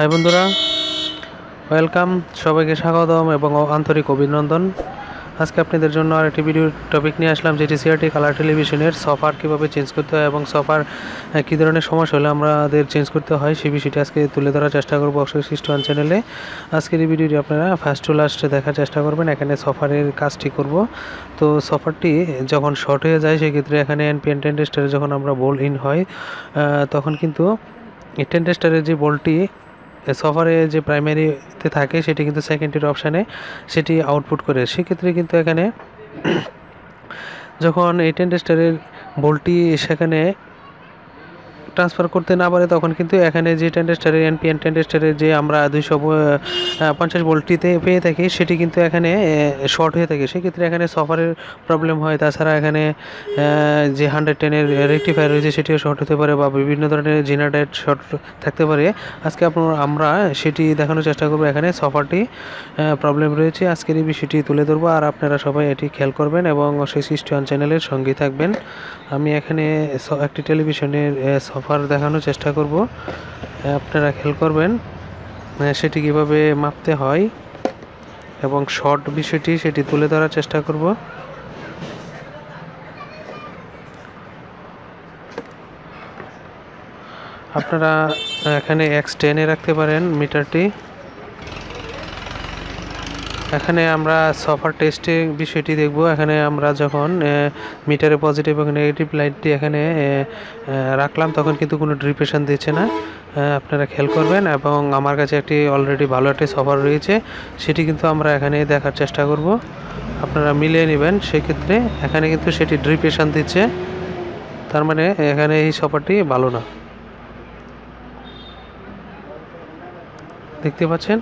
High বন্ধুরা welcome সবাইকে স্বাগতম এবং আন্তরিক অভিনন্দন। আজকে আপনাদের জন্য আরেকটি ভিডিও টপিক নিয়ে আসলাম, যেটি সিআরটি কালার টেলিভিশনের সফার কীভাবে চেঞ্জ করতে হয় এবং সফার কী ধরনের সমস্যা হলে আমাদের চেঞ্জ করতে হয়, সেই বিষয়টি আজকে তুলে ধরার চেষ্টা করব অক্ষয় সৃষ্টি ওয়ান চ্যানেলে আজকের এই ভিডিওটি আপনারা ফার্স্ট টু লাস্ট দেখার চেষ্টা করবেন, এখানে সফারের কাজটি করব। তো সফারটি যখন শর্ট হয়ে যায়, সেক্ষেত্রে এখানে এনপিএন টেন্ডেস্টারে যখন আমরা বোল ইন হয় তখন কিন্তু এই টেন্ডেস্টারের যে বলটি সফারে যে প্রাইমারিতে থাকে, সেটি কিন্তু সেকেন্ডারি অপশানে সেটি আউটপুট করে। সেক্ষেত্রে কিন্তু এখানে যখন এই টেন্ডেস্টারের বলটি সেখানে ট্রান্সফার করতে না পারে, তখন কিন্তু এখানে যে টেন্ডেস্টারের এনপিএন টেন্ডেস্টারের যে আমরা দুইশো পঞ্চাশ ভোল্টটিতে পেয়ে থাকি, সেটি কিন্তু এখানে শর্ট হয়ে থাকে। সেক্ষেত্রে এখানে সফারের প্রবলেম হয়। তাছাড়া এখানে যে হান্ড্রেড টেনের রেক্টিফায়ার রয়েছে, সেটিও শর্ট হতে পারে বা বিভিন্ন ধরনের জেনারেট শর্ট থাকতে পারে। আজকে আপনার আমরা সেটি দেখানোর চেষ্টা করব। এখানে সফারটি প্রবলেম রয়েছে। আজকের এই বিষয়টি তুলে ধরবো। আর আপনারা সবাই এটি খেয়াল করবেন এবং সেই সিস্টন চ্যানেলের সঙ্গে থাকবেন। আমি এখানে একটি টেলিভিশনের সফার দেখানোর চেষ্টা করব। আপনারা খেয়াল করবেন সেটি কীভাবে মাপতে হয় এবং শর্ট বিষয়টি সেটি তুলে ধরার চেষ্টা করব। আপনারা এখানে এক্স টেনে রাখতে পারেন মিটারটি। এখানে আমরা সফার টেস্টে বিষয়টি দেখব। এখানে আমরা যখন মিটারে পজিটিভ এবং নেগেটিভ লাইটটি এখানে রাখলাম, তখন কিন্তু কোনো ড্রিপেশন দিচ্ছে না। আপনারা খেয়াল করবেন এবং আমার কাছে একটি অলরেডি ভালো একটি সফার রয়েছে, সেটি কিন্তু আমরা এখানে দেখার চেষ্টা করব। আপনারা মিলিয়ে নেবেন, সেক্ষেত্রে এখানে কিন্তু সেটি ড্রিপেশন দিচ্ছে। তার মানে এখানে এই সফারটি ভালো না। দেখতে পাচ্ছেন?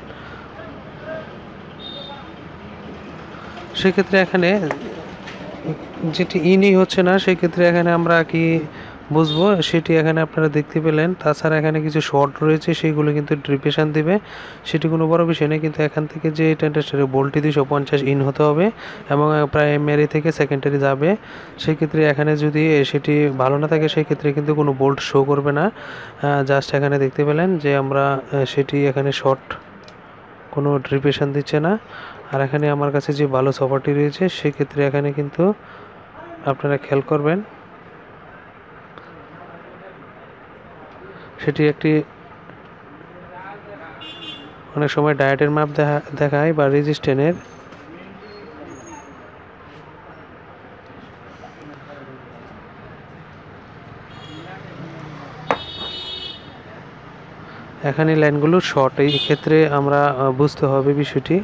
সেক্ষেত্রে এখানে যেটি ইনই হচ্ছে না, সেক্ষেত্রে এখানে আমরা কি বুঝব? সেটি এখানে আপনারা দেখতে পেলেন। তাছাড়া এখানে কিছু শর্ট রয়েছে, সেগুলো কিন্তু ড্রিপেশন দিবে। সেটি কোনো বড় বিষয় নেই কিন্তু এখান থেকে যে টেন্ডাস্টারে ভোল্টটি দুশো পঞ্চাশ ইন হতে হবে এবং প্রাইমারি থেকে সেকেন্ডারি যাবে। সেক্ষেত্রে এখানে যদি সেটি ভালো না থাকে, সেক্ষেত্রে কিন্তু কোনো বোল্ট শো করবে না। জাস্ট এখানে দেখতে পেলেন যে আমরা সেটি এখানে শর্ট কোনো ড্রিপেশন দিচ্ছে না। আর এখানে আমার কাছে যে ভালো সফারটি রয়েছে, সেক্ষেত্রে এখানে কিন্তু আপনারা খেয়াল করবেন, সেটি একটি অনেক সময় ডায়েটের মাপ দেখা, দেখায় বা রেজিস্ট্যান্টের এখানে লাইনগুলো শর্ট এই ক্ষেত্রে আমরা বুঝতে হবে বিষয়টি।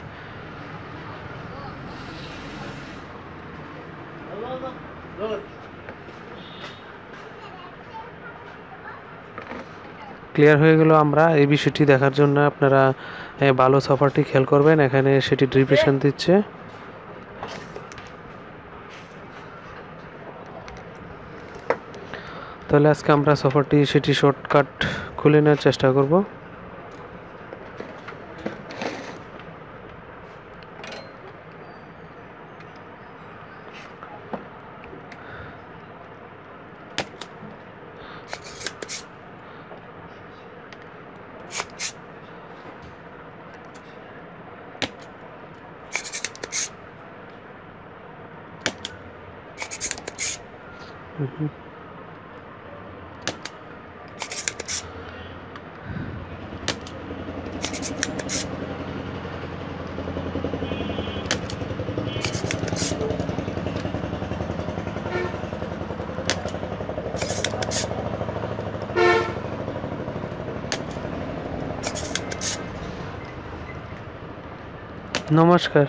ক্লিয়ার হয়ে গেল আমরা। এই বিষয়টি দেখার জন্য আপনারা ভালো সফারটি খেয়াল করবেন। এখানে সেটি ড্রিপেশন দিচ্ছে। তাহলে আজকে আমরা সফারটি, সেটি শর্টকাট খুলে নেওয়ার চেষ্টা করব। नमस्कार।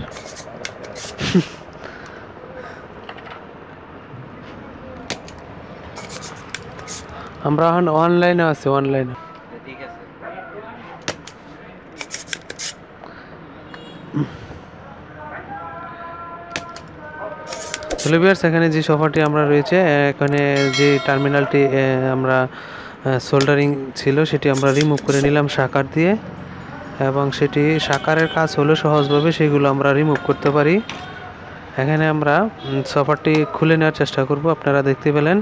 আমরা এখন অনলাইনে আছি অনলাইনে বিয়ার্স এখানে যে সোফাটি আমরা রয়েছে, এখানে যে টার্মিনালটি আমরা সোল্ডারিং ছিল, সেটি আমরা রিমুভ করে নিলাম শাকার দিয়ে। এবং সেটি সাকারের কাজ হলো সহজভাবে সেগুলো আমরা রিমুভ করতে পারি। এখানে আমরা সোফারটি খুলে নেওয়ার চেষ্টা করব, আপনারা দেখতে পেলেন।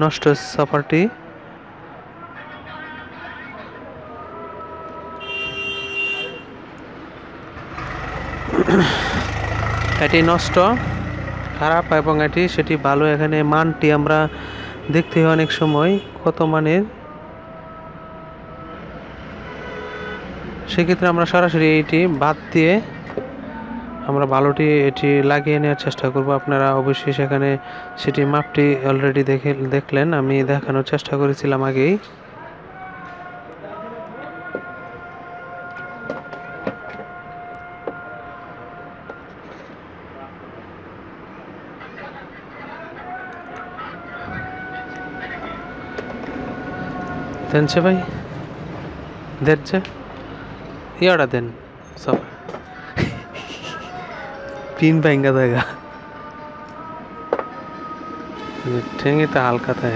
নষ্ট সফারটি। এটি নষ্ট, খারাপ এবং এটি, সেটি ভালো। এখানে মানটি আমরা দেখতে হয় অনেক সময় কত মানের। সেক্ষেত্রে আমরা সরাসরি এইটি বাদ দিয়ে আমরা ভালোটি এটি লাগিয়ে নেওয়ার চেষ্টা করব। আপনারা অবশ্যই সেখানে সেটি মাপটি অলরেডি দেখে, দেখলেন। আমি দেখানোর চেষ্টা করেছিলাম আগেই। দেন সে ভাই দেখছে ইয়াটা দেন সব পিন भांगा देगा तो हल्का था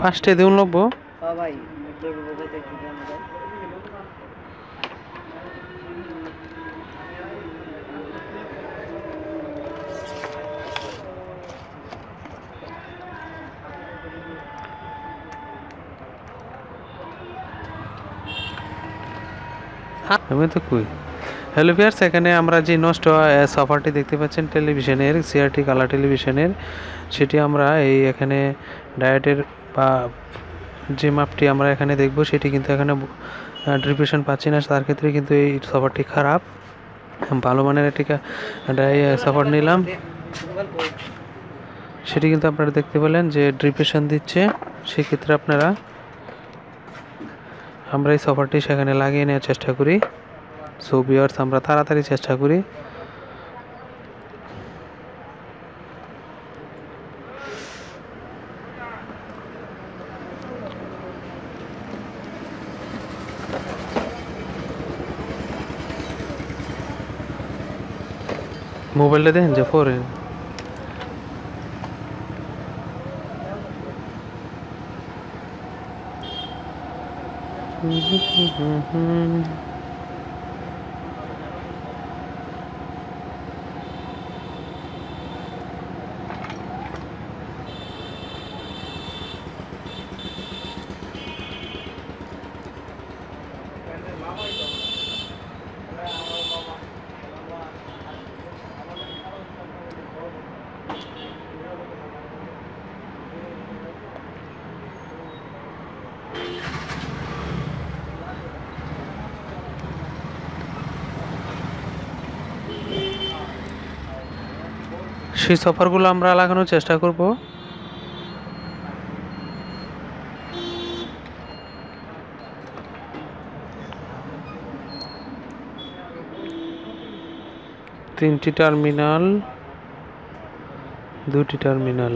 পাঁচটা দিন লাগবো ও ভাই একটু বোঝাইতে একটু জানা যায় আমি তো কই? হ্যালো ভিয়ার্স এখানে আমরা যে নষ্ট সফারটি দেখতে পাচ্ছেন টেলিভিশনের সিআরটি কালার টেলিভিশনের সেটি আমরা এই এখানে ডায়েটের বা যে মাপটি আমরা এখানে দেখব, সেটি কিন্তু এখানে ড্রিপেশন পাচ্ছি না। তার ক্ষেত্রে কিন্তু এই সফারটি খারাপ। ভালো মানের একটি সফার নিলাম। সেটি কিন্তু আপনারা দেখতে পেলেন যে ড্রিপেশন দিচ্ছে। সেক্ষেত্রে আপনারা আমরা এই সফারটি সেখানে লাগিয়ে নেওয়ার চেষ্টা করি সো বিয়ার্স আমরা তাড়াতাড়ি চেষ্টা করি মোবাইলটা দেখেন যে ফোরে Mm-hmm. সেই সফারগুলো আমরা লাগানোর চেষ্টা করব। তিনটি টার্মিনাল, দুটি টার্মিনাল।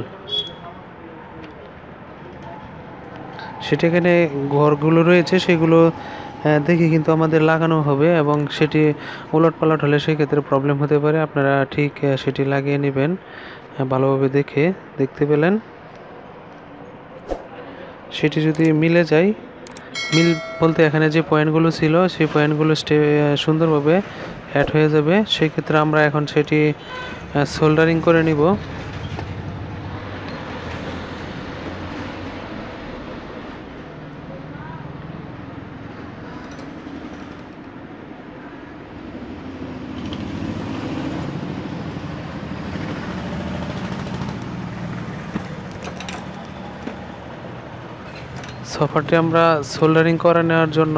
সেটা এখানে ঘরগুলো রয়েছে, সেগুলো দেখে কিন্তু আমাদের লাগানো হবে এবং সেটি উলট পালট হলে সেক্ষেত্রে প্রবলেম হতে পারে। আপনারা ঠিক সেটি লাগিয়ে নেবেন ভালোভাবে দেখে দেখতে পেলেন। সেটি যদি মিলে যায়, মিল বলতে এখানে যে পয়েন্টগুলো ছিল, সেই পয়েন্টগুলো স্টে সুন্দরভাবে অ্যাড হয়ে যাবে। সেক্ষেত্রে আমরা এখন সেটি সোল্ডারিং করে নিব। সফারটি আমরা সোল্ডারিং করে নেওয়ার জন্য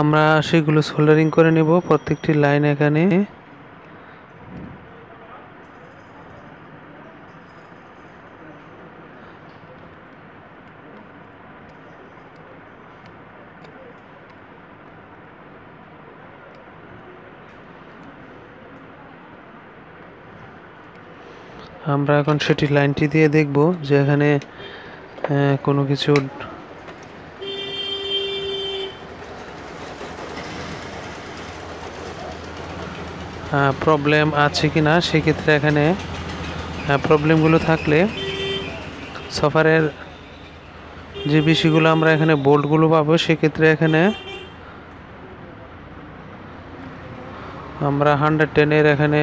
আমরা সেগুলো সোল্ডারিং করে নেব প্রত্যেকটি লাইন এখানে। আমরা এখন সেটি লাইনটি দিয়ে দেখব যে এখানে কোনো কিছু প্রবলেম আছে কি না সেক্ষেত্রে এখানে প্রবলেমগুলো থাকলে সফারের যে বিষয়গুলো আমরা এখানে বোল্টগুলো পাবো, সেক্ষেত্রে এখানে আমরা হান্ড্রেড টেনের এখানে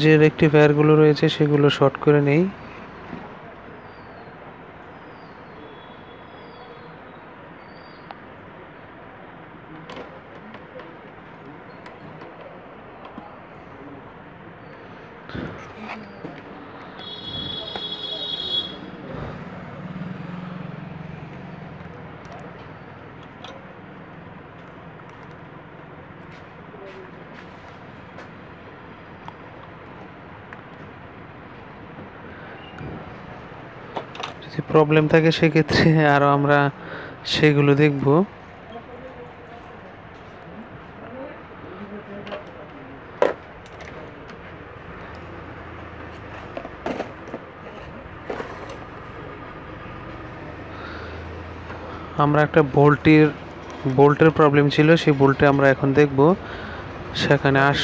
যে রেক্টিফায়ারগুলো রয়েছে, সেগুলো শর্ট করে নেই। যদি প্রবলেম থাকে, সেক্ষেত্রে আরও আমরা সেগুলো দেখব। আমরা একটা বোল্টের বোল্টের প্রবলেম ছিল, সেই বোল্টে আমরা এখন দেখব। সেখানে আস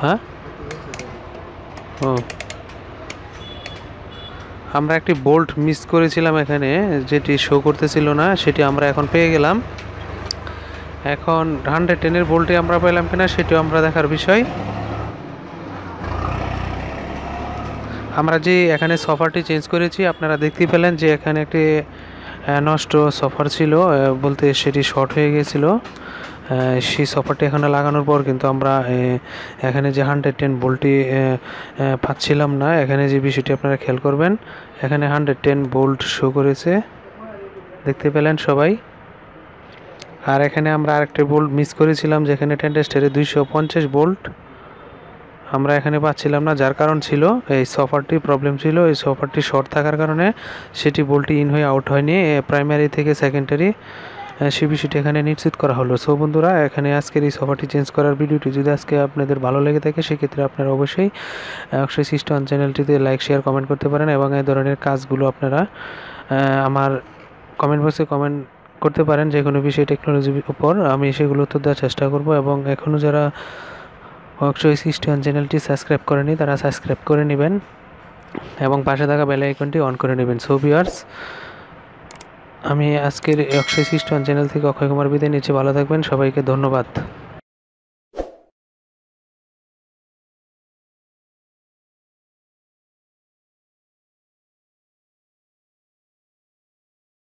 হ্যাঁ? ও। আমরা একটি বোল্ট মিস করেছিলাম এখানে যেটি শো করতেছিল না সেটি আমরা এখন পেয়ে গেলাম। এখন হান্ড্রেড টেনের বোল্টে আমরা পেলাম কিনা সেটিও আমরা দেখার বিষয়। আমরা যে এখানে সফারটি চেঞ্জ করেছি আপনারা দেখতেই পেলেন যে এখানে একটি নষ্ট সফার ছিল বলতে সেটি শর্ট হয়ে গিয়েছিল আহ, সেই সফারটি এখানে লাগানোর পর কিন্তু আমরা এখানে যে হান্ড্রেড টেন বোল্টটি পাচ্ছিলাম না, এখানে যে বিষয়টি আপনারা খেয়াল করবেন, এখানে হান্ড্রেড টেন বোল্ট শো করেছে। দেখতে পেলেন সবাই? আর এখানে আমরা আরেকটা বোল্ট মিস করেছিলাম, যেখানে টেন্টেস্টারে দুইশো পঞ্চাশ বোল্ট আমরা এখানে পাচ্ছিলাম না, যার কারণ ছিল, এই সফারটি প্রবলেম ছিল, এই সফারটি শর্ট থাকার কারণে সেটি বোল্টটি ইন হয়ে আউট হয়নি প্রাইমারি থেকে সেকেন্ডারি সে বিষয়টি এখানে নিশ্চিত করা হলো। সো বন্ধুরা, এখানে আজকের এই সফারটি চেঞ্জ করার ভিডিওটি যদি আজকে আপনাদের ভালো লেগে থাকে, সেক্ষেত্রে আপনারা অবশ্যই অক্ষয় সিস্টন চ্যানেলটিতে লাইক শেয়ার কমেন্ট করতে পারেন এবং এই ধরনের কাজগুলো আপনারা আমার কমেন্ট বক্সে কমেন্ট করতে পারেন যে কোনো বিষয় টেকনোলজির উপর। আমি সেগুলো উত্তর দেওয়ার চেষ্টা করব এবং এখনও যারা অক্ষয় সিস্টন চ্যানেলটি সাবস্ক্রাইব করেনি, তারা সাবস্ক্রাইব করে নেবেন এবং পাশে থাকা বেল আইকনটি অন করে নেবেন। সো ভিউয়ার্স আমি আজকের অক্ষয় সিস্টন চ্যানেল থেকে অক্ষয় কুমার বিদায় নিচ্ছি। ভালো থাকবেন। সবাইকে ধন্যবাদ।